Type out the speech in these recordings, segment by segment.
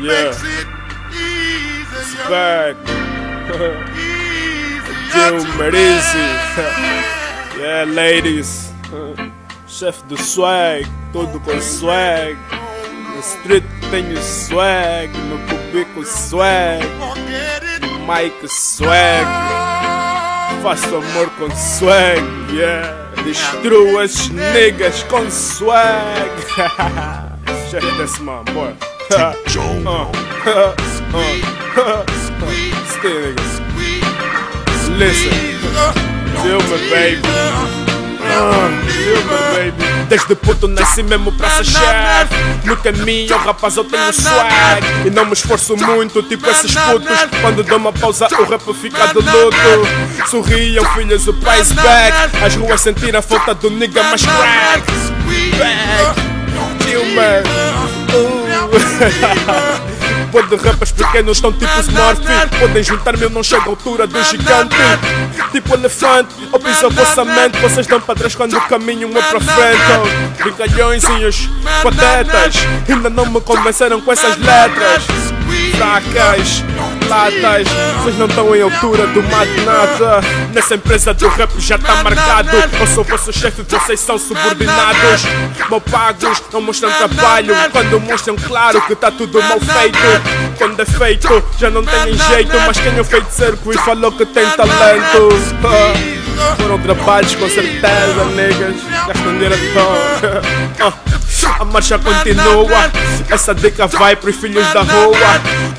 Yeah. Swag. Gil Merizzi. yeah, ladies. Chefe do swag, todo com swag. No street tenho swag, no cubico swag. No mic swag. Faço amor com swag, yeah. Destruo as niggas com swag. Check this man, boy. Niggas. Listen, me, baby. Baby. Desde puto nasci mesmo pra ser chefe No caminho, rapaz, eu tenho swag E não me esforço muito, tipo esses putos Quando dou uma pausa, o rap fica de luto Sorriam, filhos, o price back As ruas sentiram a falta do nigga mais crack Back, chill, Bando de rappers pequenos estão tipo Smurfy Podem juntar-me, eu não chego à altura do gigante. Tipo elefante, ou piso a vossa mente Vocês dão para trás quando caminham uma para frente. Brincalhões e os patetas Ainda não me convenceram com essas letras. Fracas, latas. Vocês não estão em altura do magnata Nessa empresa do rap já está marcado. Eu sou vosso chefe, vocês são subordinados. Mal pagos, não mostram trabalho. Quando mostram claro que está tudo mal feito. Quando é feito, já não tem jeito. Mas quem é feiticeiro e falou que tem talento Foram trabalhos com certeza, Gastam dinheiro à toa A marcha continua. Essa dica vai pros filhos da rua.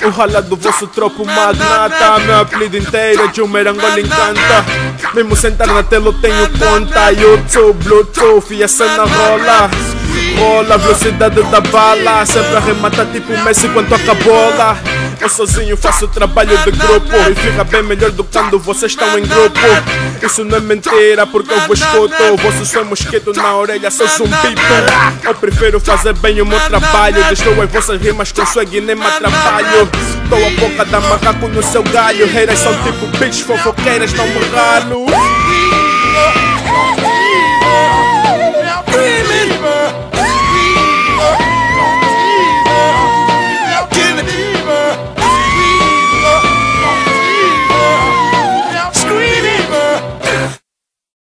O rala do vosso tropo magnata. Meu apelido inteiro é de um merangola encanta. Mesmo sentar na tela eu tenho conta. YouTube, Bluetooth e a cena rola. Rola a velocidade da bala. Sempre arremata tipo Messi quando toca a bola eu sozinho faço trabalho de grupo E fica bem melhor do que quando vocês estão em grupo. Isso não é mentira porque eu vos escuto. Vosso som mosquito na orelha, sou zumbi Eu prefiro fazer bem o meu trabalho. Destruo as vossas rimas com swag e nem me atrapalho Dou a boca da macaco no seu galho. Haters são tipo bitches fofoqueiras, não me ralo